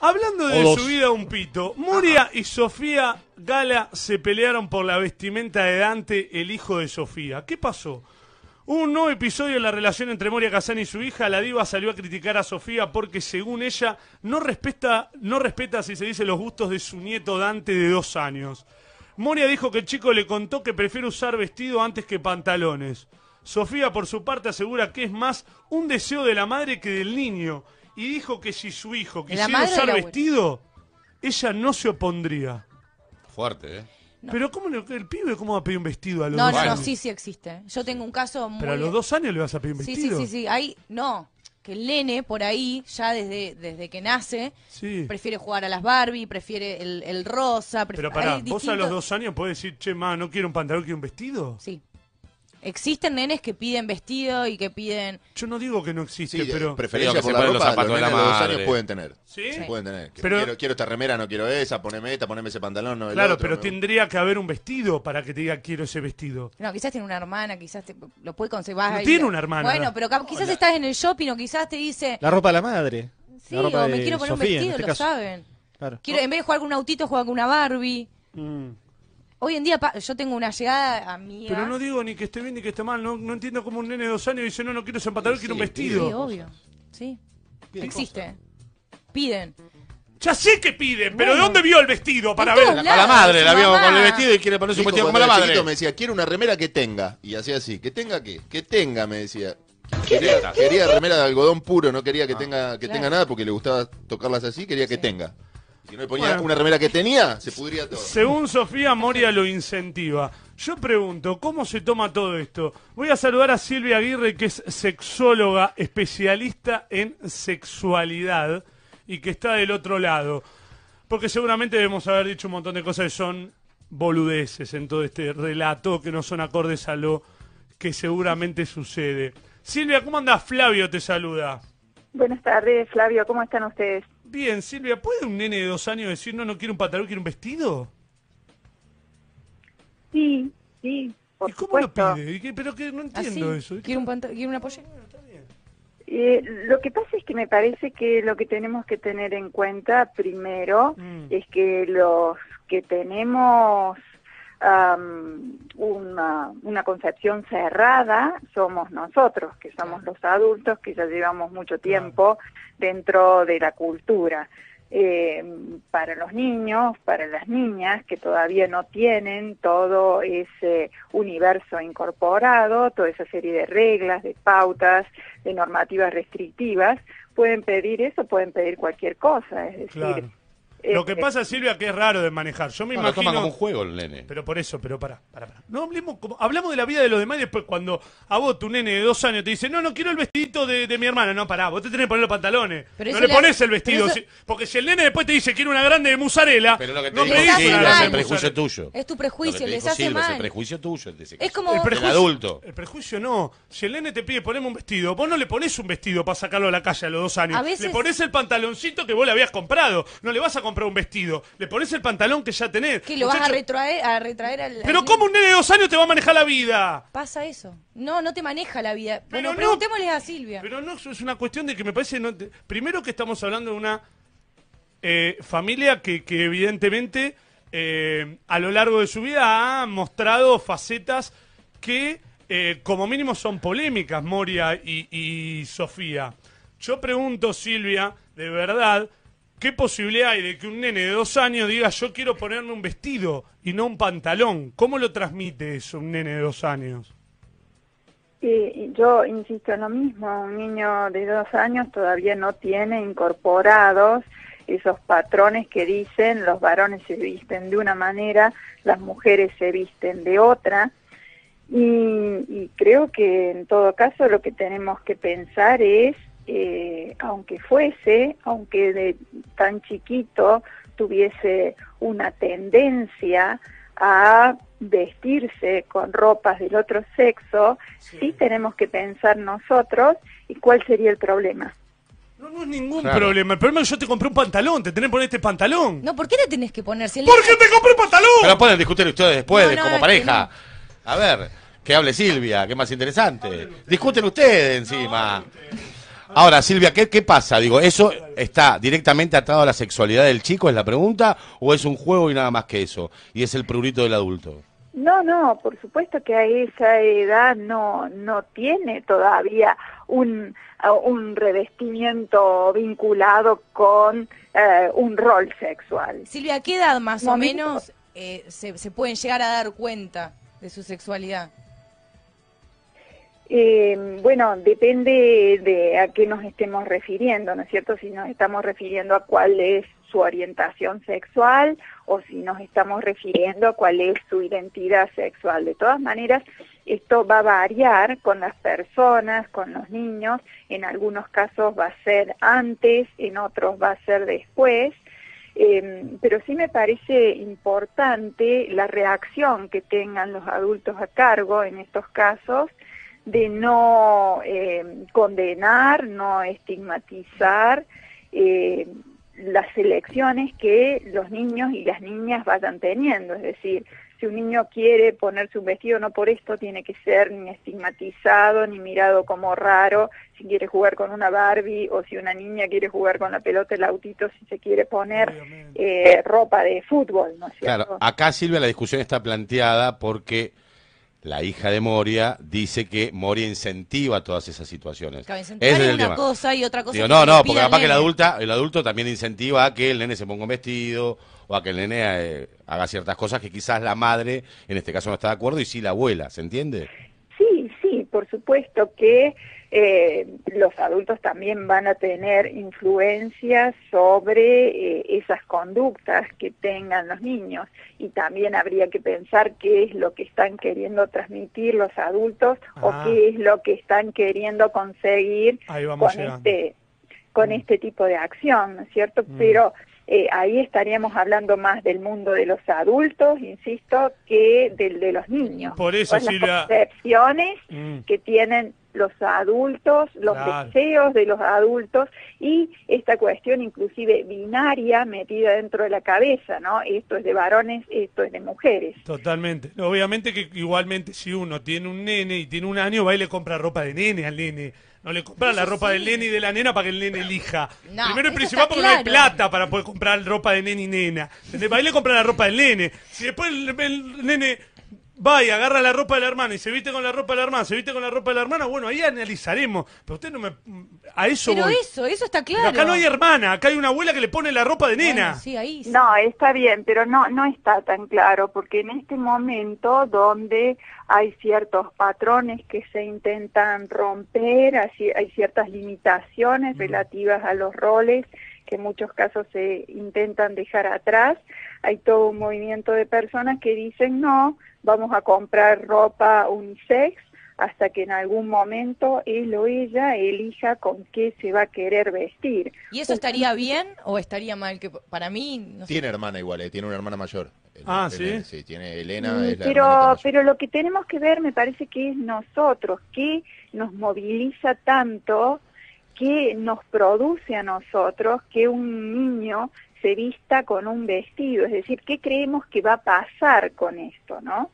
Hablando de su vida un pito, Moria y Sofía Gala se pelearon por la vestimenta de Dante, el hijo de Sofía. ¿Qué pasó? Un nuevo episodio en la relación entre Moria Kazan y su hija. La diva salió a criticar a Sofía porque, según ella, no respeta, no respeta, si se dice, los gustos de su nieto Dante de dos años. Moria dijo que el chico le contó que prefiere usar vestido antes que pantalones. Sofía, por su parte, asegura que es más un deseo de la madre que del niño. Y dijo que si su hijo ¿De la quisiera usar vestido, ella no se opondría. Fuerte, ¿eh? Pero ¿cómo le- el pibe cómo va a pedir un vestido a los No, dos no, no, años? sí, sí existe. Yo tengo un caso muy... Pero a los dos años le vas a pedir un Sí, sí, vestido. sí, sí. Ahí, no. Que el nene, por ahí, ya desde, desde que nace, Sí. prefiere jugar a las Barbie, prefiere el, el rosa. pref- Pero pará, hay vos a los distintos- dos años podés decir, che, ma, no quiero un pantalón, quiero un vestido. Sí. Existen nenes que piden vestido y que piden... Yo no digo que no existe, Sí, pero... preferencia Digo que por se la ponen los ropa, zapatos los de la nenes de dos madre. años pueden tener. ¿Sí? Pueden tener. Que Pero- quiero, quiero esta remera, no quiero esa, poneme esta, poneme ese pantalón, no el Claro, otro, pero me- tendría que haber un vestido para que te diga quiero ese vestido. No, quizás tiene una hermana, quizás te- lo puede conseguir. vas No ahí- tiene una hermana. Bueno, pero cap- quizás estás en el shopping o quizás te dice... La ropa de la madre. Sí, La ropa o me de quiero poner Sofía, un en vestido, este lo caso. saben. Claro. Quiero, en vez de jugar con un autito, juega con una Barbie. Mm. Hoy en día pa- yo tengo una llegada amiga. Pero no digo ni que esté bien ni que esté mal. No, no entiendo cómo un nene de dos años dice, no, no quiero ese pantalón, quiero un Sí, vestido. obvio. Sí. Existe. Piden. Ya sé que piden, pero ¿de dónde vio el vestido para ver? A la madre, la vio con el vestido y quiere ponerse un vestido como la madre. me decía, quiero una remera que tenga. Y hacía así, ¿que tenga qué? Que tenga, me decía. Quería, quería remera de algodón puro, no quería que tenga que Claro. tenga nada porque le gustaba tocarlas así, quería que tenga. Si no le ponía Bueno. una remera que tenía, se pudría todo. Según Sofía, Moria lo incentiva. Yo pregunto, ¿cómo se toma todo esto? Voy a saludar a Silvia Aguirre, que es sexóloga, especialista en sexualidad y que está del otro lado. Porque seguramente debemos haber dicho un montón de cosas que son boludeces en todo este relato, que no son acordes a lo que seguramente sucede. Silvia, ¿cómo andás? Flavio te saluda. Buenas tardes, Flavio, ¿cómo están ustedes? Bien, Silvia, ¿puede un nene de dos años decir no, no quiero un pantalón, quiero un vestido? Sí, sí, por ¿Y cómo lo pide? ¿Y qué- pero que no Así. entiendo eso. Quiero, un panta- quiero una pollera. Eh, lo que pasa es que me parece que lo que tenemos que tener en cuenta primero Mm. es que los que tenemos am, una, una concepción cerrada somos nosotros, que somos los adultos que ya llevamos mucho tiempo dentro de la cultura. Eh, para los niños, para las niñas que todavía no tienen todo ese universo incorporado, toda esa serie de reglas, de pautas, de normativas restrictivas, pueden pedir eso, pueden pedir cualquier cosa. Es decir, Claro. Eh, Lo que pasa, Silvia, que es raro de manejar. Yo me No, lo imagino. toma como un juego el nene. Pero por eso, pero pará, pará, pará. No hablemos, como, hablamos de la vida de los demás y después cuando a vos, tu nene de dos años, te dice, no, no quiero el vestidito de, de mi hermana. No, pará, vos te tenés que poner los pantalones. Pero no le pones el vestido. pero eso- si- porque si el nene después te dice, quiero una grande de musarela. Pero lo que te no digo, hace una es el prejuicio tuyo. Es tu Lo que prejuicio, te les dijo hace Silvia, Es mal. el prejuicio tuyo. Es como- El El prejuicio, adulto. El prejuicio no. Si el nene te pide ponerme un vestido, vos no le pones un vestido para sacarlo a la calle a los dos años. A veces- Le pones el pantaloncito que vos le habías comprado. No le vas a comprar un vestido. Le pones el pantalón que ya tenés. Que lo vas a retraer, a retraer al. Pero al- ¿cómo un nene de dos años te va a manejar la vida? Pasa eso. No, no te maneja la vida. Pero Bueno, no. preguntémosle a Silvia. Pero no, es una cuestión de que me parece... No te- Primero que estamos hablando de una eh, familia que, que evidentemente eh, a lo largo de su vida ha mostrado facetas que eh, como mínimo son polémicas, Moria y, y Sofía. Yo pregunto, Silvia, de verdad, ¿qué posibilidad hay de que un nene de dos años diga yo quiero ponerme un vestido y no un pantalón? ¿Cómo lo transmite eso un nene de dos años? Y yo insisto en lo mismo, un niño de dos años todavía no tiene incorporados esos patrones que dicen los varones se visten de una manera, las mujeres se visten de otra. Y creo que en todo caso lo que tenemos que pensar es, eh, aunque fuese, aunque de tan chiquito tuviese una tendencia a vestirse con ropas del otro sexo, sí, tenemos que pensar nosotros y cuál sería el problema. No, no es ningún Claro. problema. El problema es que yo te compré un pantalón, te tenés que poner este pantalón. No, ¿por qué te tenés que poner? Si el ¿Por qué te compré un pantalón? Pero pueden discutir ustedes después, No, de no, como pareja. A ver, que hable Silvia, que es más interesante. Discuten ustedes encima. Ahora, Silvia, ¿qué, ¿qué pasa? Digo, ¿eso está directamente atado a la sexualidad del chico, es la pregunta? ¿O es un juego y nada más que eso? Y es el prurito del adulto. No, no, por supuesto que a esa edad no, no tiene todavía un, un revestimiento vinculado con eh, un rol sexual. Silvia, ¿a qué edad más o menos eh, se, se pueden llegar a dar cuenta de su sexualidad? Eh, bueno, depende de a qué nos estemos refiriendo, ¿no es cierto? Si nos estamos refiriendo a cuál es su orientación sexual o si nos estamos refiriendo a cuál es su identidad sexual. De todas maneras, esto va a variar con las personas, con los niños. En algunos casos va a ser antes, en otros va a ser después. Eh, pero sí me parece importante la reacción que tengan los adultos a cargo en estos casos de no eh, condenar, no estigmatizar eh, las elecciones que los niños y las niñas vayan teniendo. Es decir, si un niño quiere ponerse un vestido, no por esto tiene que ser ni estigmatizado ni mirado como raro, si quiere jugar con una Barbie o si una niña quiere jugar con la pelota, el autito, si se quiere poner eh, ropa de fútbol, ¿no es cierto? Claro, acá Silvia la discusión está planteada porque la hija de Moria dice que Moria incentiva todas esas situaciones. Claro, es una tema. cosa y otra cosa Digo, no, no, porque capaz que el, adulta, el adulto también incentiva a que el nene se ponga un vestido o a que el nene eh, haga ciertas cosas que quizás la madre, en este caso, no está de acuerdo y sí la abuela, ¿se entiende? Por supuesto que eh, los adultos también van a tener influencia sobre eh, esas conductas que tengan los niños y también habría que pensar qué es lo que están queriendo transmitir los adultos Ah. o qué es lo que están queriendo conseguir con llegando. este con Mm. este tipo de acción, ¿no es cierto? Mm. Pero eh, ahí estaríamos hablando más del mundo de los adultos, insisto, que del de los niños. Por eso, las percepciones Mm. que tienen los adultos, los Claro. deseos de los adultos y esta cuestión inclusive binaria metida dentro de la cabeza, ¿no? Esto es de varones, esto es de mujeres. Totalmente. Obviamente que igualmente si uno tiene un nene y tiene un año, va y le compra ropa de nene al nene. No le compra la ropa sí. del nene y de la nena para que el nene elija. No, Primero y principal porque no hay claro. plata para poder comprar ropa de nene y nena. ¿Entendés? Va y le compra la ropa del nene. Si después el, el nene va y agarra la ropa de la hermana y se viste con la ropa de la hermana, se viste con la ropa de la hermana, bueno, ahí analizaremos. Pero usted no me... A eso Pero voy. eso, eso está Pero claro. Acá no hay hermana, acá hay una abuela que le pone la ropa de nena. Bueno, sí, ahí sí. No, está bien, pero no, no está tan claro, porque en este momento donde hay ciertos patrones que se intentan romper, así- hay ciertas limitaciones relativas a los roles que en muchos casos se intentan dejar atrás, hay todo un movimiento de personas que dicen no, vamos a comprar ropa unisex hasta que en algún momento él o ella elija con qué se va a querer vestir. ¿Y eso estaría bien o estaría mal? Que para mí, no sé. Tiene hermana igual, eh, tiene una hermana mayor. El- Ah, el- ¿sí? Sí, tiene Elena, Mm, es la hermanita pero, pero lo que tenemos que ver me parece que es nosotros, que nos moviliza tanto, que nos produce a nosotros que un niño se vista con un vestido, es decir, ¿qué creemos que va a pasar con esto, no?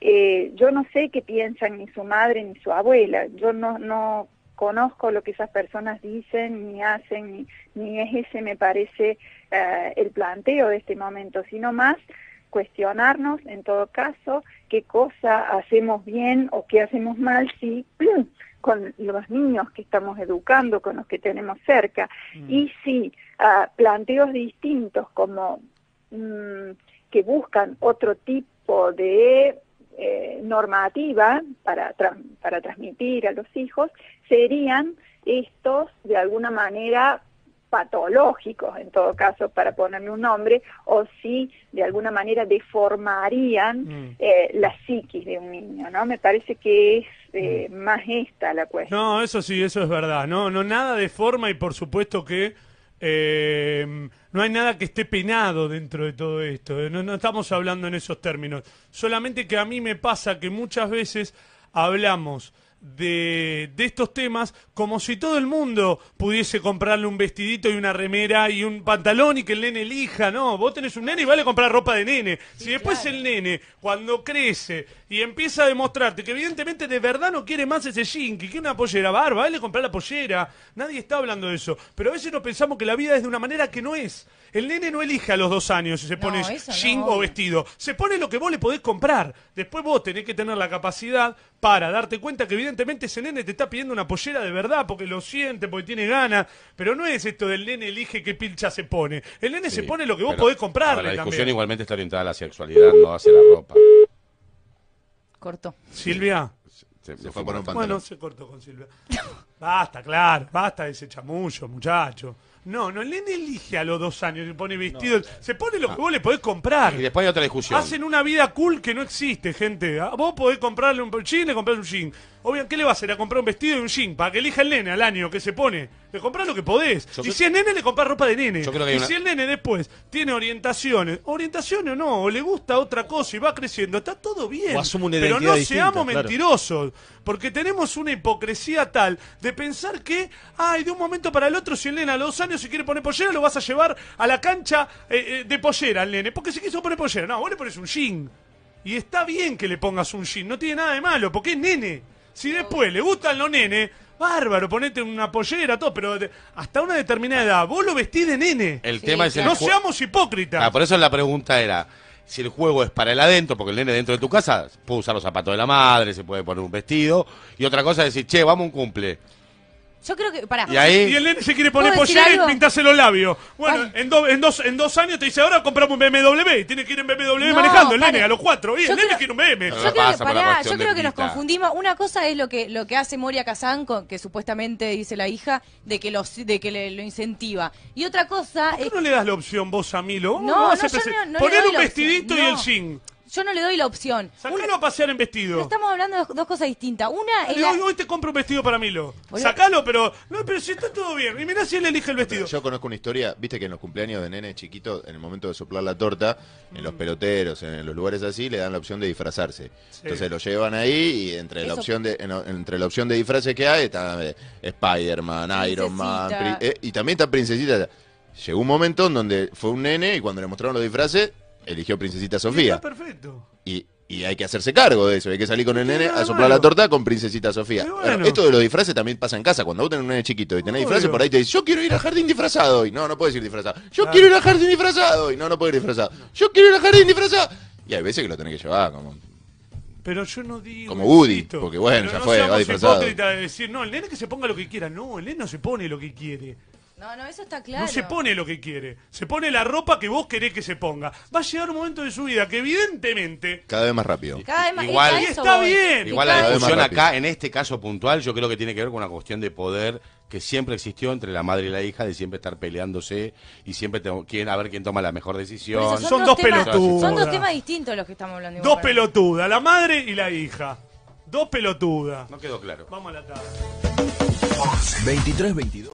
Eh, yo no sé qué piensan ni su madre ni su abuela, yo no, no conozco lo que esas personas dicen ni hacen, ni, ni es ese me parece eh, el planteo de este momento, sino más cuestionarnos en todo caso qué cosa hacemos bien o qué hacemos mal si con los niños que estamos educando, con los que tenemos cerca, y si ah, planteos distintos como mm, que buscan otro tipo de eh, normativa para, tra- para transmitir a los hijos, serían estos de alguna manera patológicos, en todo caso, para ponerle un nombre, o si de alguna manera deformarían Mm. eh, la psiquis de un niño, ¿no? Me parece que es eh, más esta la cuestión. No, eso sí, eso es verdad. No, no nada de forma y por supuesto que eh, no hay nada que esté penado dentro de todo esto. eh, No, no estamos hablando en esos términos. Solamente que a mí me pasa que muchas veces hablamos de, de estos temas como si todo el mundo pudiese comprarle un vestidito y una remera y un pantalón y que el nene elija, ¿no? Vos tenés un nene y vale comprar ropa de nene. si después el nene, cuando crece y empieza a demostrarte que evidentemente de verdad no quiere más ese jean, que quiere una pollera, barba, vale comprar la pollera. Nadie está hablando de eso. Pero a veces nos pensamos que la vida es de una manera que no es. El nene no elige a los dos años si se No, pone no, jean o vestido. Se pone lo que vos le podés comprar. Después vos tenés que tener la capacidad para darte cuenta que evidentemente ese nene te está pidiendo una pollera de verdad porque lo siente, porque tiene ganas. Pero no es esto del nene elige qué pilcha se pone. El nene se pone lo que vos podés comprarle La discusión también. igualmente está orientada a la sexualidad, no hacia la ropa. Cortó. Silvia. Se, Se fue a poner un pantalón. Bueno, se cortó con Silvia. Basta, claro, basta de ese chamullo, muchacho. No, no, el nene elige a los dos años y pone vestido. Se pone lo que vos le podés comprar. Y después hay otra discusión. Hacen una vida cool que no existe, gente. Ah, Vos podés comprarle un jean, le comprás un jean. Obvio, ¿qué le va a hacer? A comprar un vestido y un jean para que elija el nene al año que se pone. Le comprás lo que podés. Yo y si es nene, le comprás ropa de nene. Yo creo que hay y una- si el nene después tiene orientaciones, orientaciones o no, o le gusta otra cosa y va creciendo, está todo bien. O asume una Pero no distinta, seamos claro. mentirosos. Porque tenemos una hipocresía tal de pensar que, ay, de un momento para el otro, si el nene a los dos años se quiere poner pollera, lo vas a llevar a la cancha eh, eh, de pollera al nene. Porque se quiso poner pollera. No, vos le pones un jean. Y está bien que le pongas un jean, no tiene nada de malo, porque es nene. Si después le gustan los nenes, bárbaro, ponete una pollera, todo, pero de- hasta una determinada edad, vos lo vestís de nene. El Sí, tema es el No jue- seamos hipócritas. Ah, por eso la pregunta era si el juego es para el adentro, porque el nene dentro de tu casa puede usar los zapatos de la madre, se puede poner un vestido, y otra cosa es decir, che, vamos a un cumple. Yo creo que. Pará. Y ahí- Y el nene se quiere poner ¿Puedo decir pollera y algo? pintarse los labios. Bueno, Pare. en, do- en, dos, en dos años te dice, ahora compramos un BMW. Y tiene que ir en BMW No, manejando el pare. nene a los cuatro. Y Yo el nene creo- quiere un BM. No, Yo no creo, que, pasa por la pará, cuestión yo creo que nos guita. confundimos. Una cosa es lo que lo que hace Moria Kazan, con, que supuestamente dice la hija, de que, los, de que le, lo incentiva. Y otra cosa ¿Por es qué no le das la opción vos a Milo? No, a no, yo no- no le Poner un la vestidito opción, y el no. jean. Yo no le doy la opción. Sacalo Una- a pasear en vestido. estamos hablando de dos cosas distintas. Una es la- hoy, hoy te compro un vestido para Milo. Boludo. Sacalo, pero no, pero si está todo bien. Y mirá si él elige el vestido. Yo conozco una historia, viste que en los cumpleaños de nene chiquito, en el momento de soplar la torta, en Mm. los peloteros, en los lugares así, le dan la opción de disfrazarse. Entonces lo llevan ahí y entre la Eso- opción de en- entre la opción de disfraces que hay está eh, Spider-Man, Iron Man, Princesita. pri- eh, y también está Princesita. Llegó un momento en donde fue un nene y cuando le mostraron los disfraces, eligió Princesita Sofía. Está perfecto. Y, y hay que hacerse cargo de eso, hay que salir con el nene a soplar la torta con Princesita Sofía. Y Bueno, bueno. esto de los disfraces también pasa en casa. Cuando vos tenés un nene chiquito y tenés Obvio. disfraces, por ahí te dice, yo quiero ir al jardín disfrazado. Y no, no puedes ir disfrazado. Yo Claro. quiero ir al jardín disfrazado. Y no, no puedes ir disfrazado. Yo quiero ir al jardín disfrazado. Y hay veces que lo tenés que llevar como... Pero yo no digo. Como Woody, porque bueno, pero ya no fue, va disfrazado. de decir, no, el nene que se ponga lo que quiera. No, el nene no se pone lo que quiere. No, no, eso está claro. No se pone lo que quiere. Se pone la ropa que vos querés que se ponga. Va a llegar un momento de su vida que evidentemente... Cada vez más rápido. Cada vez más, Igual- Y está voy. bien. Igual la discusión acá, en este caso puntual, yo creo que tiene que ver con una cuestión de poder que siempre existió entre la madre y la hija, de siempre estar peleándose y siempre te- quieren a ver quién toma la mejor decisión. Son dos temas- pelotudas. Son dos temas distintos los que estamos hablando. igual Dos pelotudas, la madre y la hija. Dos pelotudas. No quedó claro. Vamos a la tarde. 23, 22.